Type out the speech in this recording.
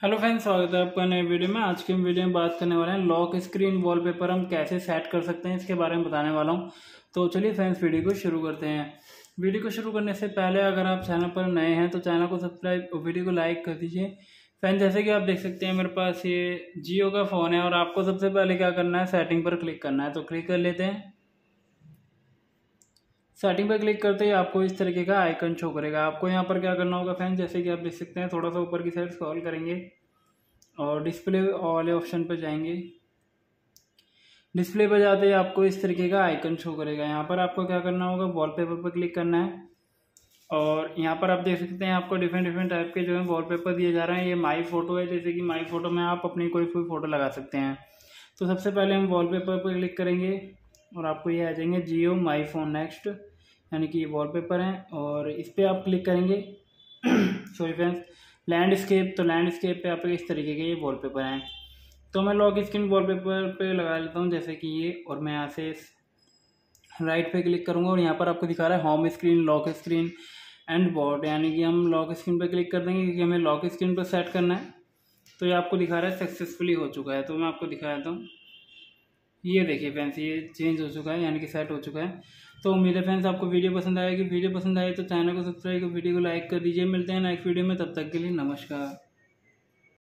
Hello friends, स्वागत है आपका नए वीडियो में। आज के हम वीडियो में बात करने वाले हैं लॉक स्क्रीन वॉलपेपर हम कैसे सेट कर सकते हैं, इसके बारे में बताने वाला हूँ। तो चलिए फ्रेंड्स, वीडियो को शुरू करते हैं। वीडियो को शुरू करने से पहले अगर आप चैनल पर नए हैं तो चैनल को सब्सक्राइब, वीडियो को लाइक कर दीजिए। फ्रेंड जैसे कि आप देख सकते हैं, मेरे पास ये जियो का फ़ोन है और आपको सबसे पहले क्या करना है, सेटिंग पर क्लिक करना है। तो क्लिक कर लेते हैं। सेटिंग पर क्लिक करते ही आपको इस तरीके का आइकन शो करेगा। आपको यहाँ पर क्या करना होगा फ्रेंड जैसे कि आप देख सकते हैं, थोड़ा सा ऊपर की साइड स्क्रॉल करेंगे और डिस्प्ले वाले ऑप्शन पर जाएँगे। डिस्प्ले पर जाते ही आपको इस तरीके का आइकन शो करेगा। यहाँ पर आपको क्या करना होगा वॉलपेपर पर क्लिक करना है। और यहाँ पर आप देख सकते हैं, आपको डिफरेंट डिफरेंट टाइप के जो है वॉलपेपर दिए जा रहे हैं। ये माई फ़ोटो है, जैसे कि माई फ़ोटो में आप अपनी कोई कोई फ़ोटो लगा सकते हैं। तो सबसे पहले हम वॉलपेपर पर क्लिक करेंगे। और आपको ये आ जाएँगे जियो माई फ़ोन नेक्स्ट, यानी कि ये वॉलपेपर हैं और इस पर आप क्लिक करेंगे। सॉरी फ्रेंड्स लैंडस्केप तो लैंडस्केप पे आपके इस तरीके के ये वॉलपेपर हैं। तो मैं लॉक स्क्रीन वॉलपेपर पे लगा लेता हूँ, जैसे कि ये, और मैं यहाँ से राइट पे क्लिक करूँगा और यहाँ पर आपको दिखा रहा है home screen lock screen and both यानी कि हम लॉक स्क्रीन पर क्लिक कर देंगे क्योंकि हमें लॉक स्क्रीन पर सेट करना है। तो ये आपको दिखा रहा है सक्सेसफुली हो चुका है तो मैं आपको दिखा देता हूँ। ये देखिए फ्रेंड्स ये चेंज हो चुका है, यानी कि सेट हो चुका है। तो मेरे फ्रेंड्स आपको वीडियो पसंद आएगी। वीडियो पसंद आए तो चैनल को सब्सक्राइब कर वीडियो को लाइक कर दीजिए। मिलते हैं नेक्स्ट वीडियो में, तब तक के लिए नमस्कार।